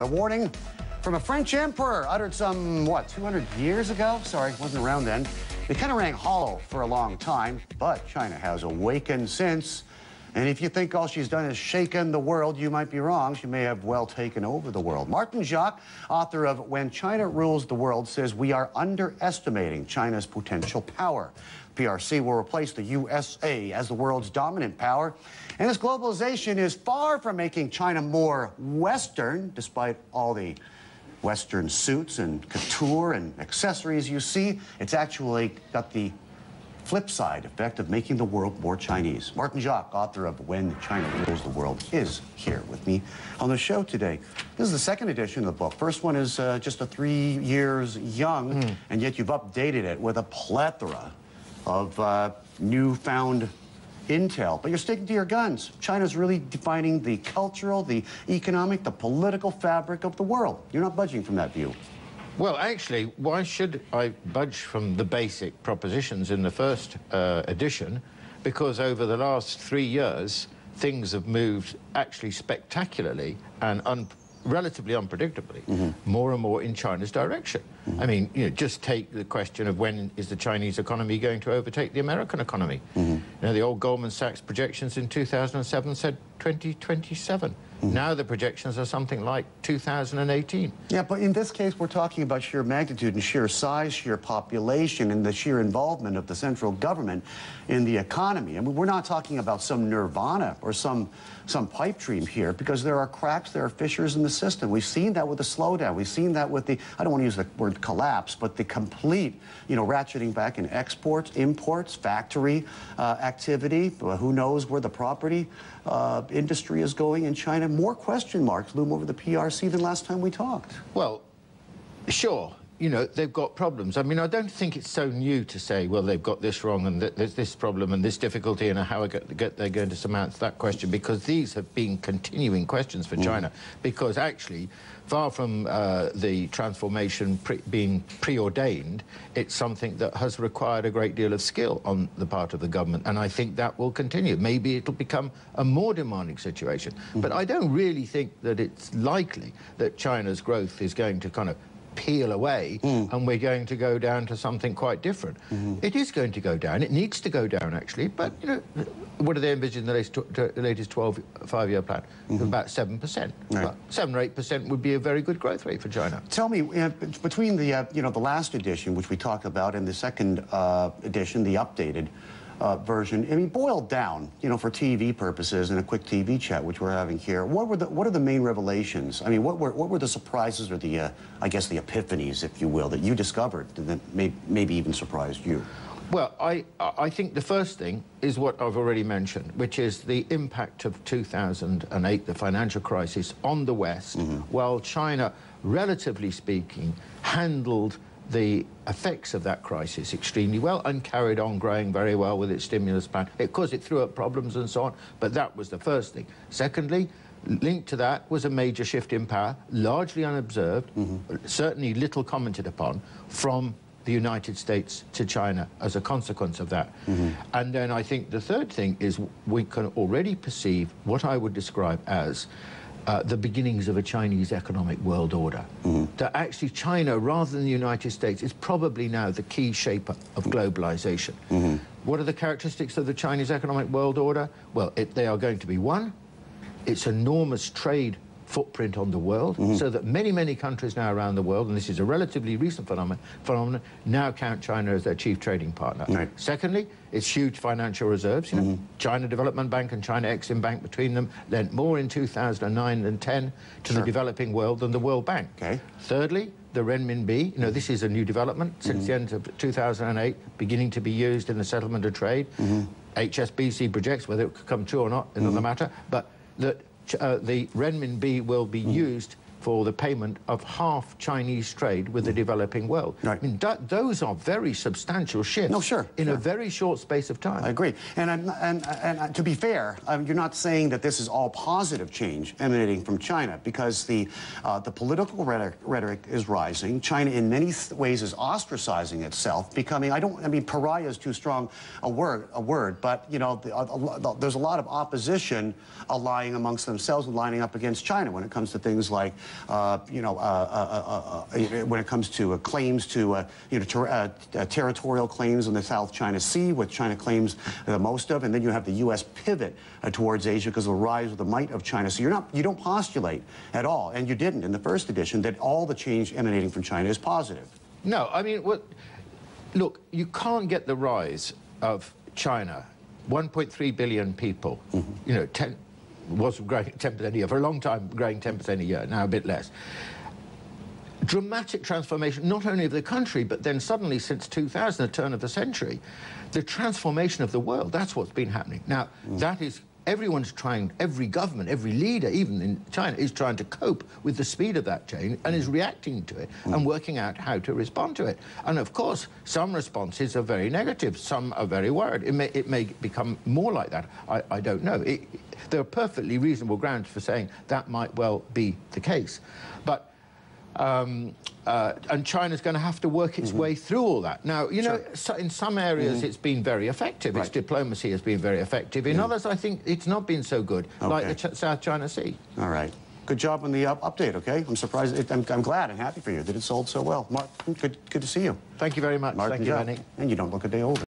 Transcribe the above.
A warning from a French emperor uttered some, what, 200 years ago? Sorry, wasn't around then. It kind of rang hollow for a long time, but China has awakened since. And if you think all she's done is shaken the world, you might be wrong. She may have well taken over the world. Martin Jacques, author of When China Rules the World, says we are underestimating China's potential power. PRC will replace the USA as the world's dominant power. And this globalization is far from making China more Western, despite all the Western suits and couture and accessories you see. It's actually got the flip side effect of making the world more Chinese. Martin Jacques, author of When China Rules the World, is here with me on the show today. This is the second edition of the book. First one is uh, just a three years young, mm. and yet you've updated it with a plethora of uh, newfound intel. But you're sticking to your guns. China's really defining the cultural, the economic, the political fabric of the world. You're not budging from that view. Well, actually, why should I budge from the basic propositions in the first uh, edition? Because over the last three years, things have moved actually spectacularly and un relatively unpredictably, mm -hmm. more and more in China's direction. Mm -hmm. I mean, you know, just take the question of when is the Chinese economy going to overtake the American economy? Mm -hmm. You know, the old Goldman Sachs projections in 2007 said 2027. Mm-hmm. Now the projections are something like 2018. Yeah, but in this case, we're talking about sheer magnitude and sheer size, sheer population, and the sheer involvement of the central government in the economy. I mean, we're not talking about some nirvana or some, some pipe dream here because there are cracks, there are fissures in the system. We've seen that with the slowdown. We've seen that with the, I don't want to use the word collapse, but the complete, you know, ratcheting back in exports, imports, factory uh, activity. Who knows where the property uh, industry is going in China? more question marks loom over the PRC than last time we talked. Well, sure. You know, they've got problems. I mean, I don't think it's so new to say, well, they've got this wrong and th there's this problem and this difficulty and how are they're going to surmount that question because these have been continuing questions for mm. China because actually far from uh, the transformation pre being preordained, it's something that has required a great deal of skill on the part of the government, and I think that will continue. Maybe it'll become a more demanding situation. Mm. But I don't really think that it's likely that China's growth is going to kind of peel away mm. and we're going to go down to something quite different. Mm -hmm. It is going to go down. It needs to go down, actually. But, you know, what do they envision in the latest, the latest 12 five-year plan? Mm -hmm. About 7%. Right. 7 or 8% would be a very good growth rate for China. Tell me, uh, between the, uh, you know, the last edition, which we talked about, and the second uh, edition, the updated, uh, version. I mean, boiled down, you know, for TV purposes and a quick TV chat, which we're having here. What were the what are the main revelations? I mean, what were what were the surprises or the uh, I guess the epiphanies, if you will, that you discovered that may, maybe even surprised you? Well, I, I think the first thing is what I've already mentioned, which is the impact of 2008, the financial crisis, on the West, mm -hmm. while China, relatively speaking, handled the effects of that crisis extremely well and carried on growing very well with its stimulus plan. Of course, it threw up problems and so on, but that was the first thing. Secondly, linked to that was a major shift in power, largely unobserved, mm -hmm. certainly little commented upon, from the United States to China as a consequence of that. Mm -hmm. And then I think the third thing is we can already perceive what I would describe as uh, the beginnings of a Chinese economic world order. Mm. That actually China, rather than the United States, is probably now the key shaper of globalization. Mm -hmm. What are the characteristics of the Chinese economic world order? Well, it, they are going to be one, it's enormous trade footprint on the world, mm -hmm. so that many, many countries now around the world, and this is a relatively recent phenomenon, phenomenon now count China as their chief trading partner. Right. Secondly, it's huge financial reserves. You know, mm -hmm. China Development Bank and China Exim Bank between them lent more in 2009 and 10 to sure. the developing world than the World Bank. Okay. Thirdly, the renminbi, you know, this is a new development since mm -hmm. the end of 2008, beginning to be used in the settlement of trade. HSBC mm-hmm. projects, whether it could come true or not, another mm-hmm. matter, but that uh, the renminbi will be mm. used for the payment of half Chinese trade with the mm. developing world. Right. I mean, those are very substantial shifts no, sure, in sure. a very short space of time. I agree. And, and, and, and uh, to be fair, um, you're not saying that this is all positive change emanating from China because the, uh, the political rhetoric, rhetoric, is rising. China in many ways is ostracizing itself, becoming, I don't, I mean, pariah is too strong a word, a word but, you know, the, uh, there's a lot of opposition allying amongst themselves and lining up against China when it comes to things like you know, uh, uh, uh, uh, when it comes to uh, claims to, uh, you know, ter- uh, uh, territorial claims in the South China Sea, what China claims the most of, and then you have the U.S. pivot uh, towards Asia because of the rise of the might of China. So you're not, you don't postulate at all, and you didn't in the first edition, that all the change emanating from China is positive. No, I mean, what, look, you can't get the rise of China, 1.3 billion people, you know, 10, was growing at 10% a year, for a long time growing 10% a year, now a bit less. Dramatic transformation, not only of the country, but then suddenly since 2000, the turn of the century, the transformation of the world, that's what's been happening. Now, mm. that is everyone's trying, every government, every leader, even in China, is trying to cope with the speed of that change and is reacting to it and mm. working out how to respond to it. And of course, some responses are very negative, some are very worried. It may, it may become more like that. I, I don't know. It, there are perfectly reasonable grounds for saying that might well be the case. But um, uh, and China's going to have to work its way through all that. Now, you know, so in some areas it's been very effective. Its diplomacy has been very effective. In others, I think it's not been so good, like the Ch- South China Sea. All right. Good job on the up- update, okay? I'm surprised. It, I'm, I'm glad and happy for you that it sold so well. Mark, good, good to see you. Thank you very much. Mark Thank you. Benny. And you don't look a day older.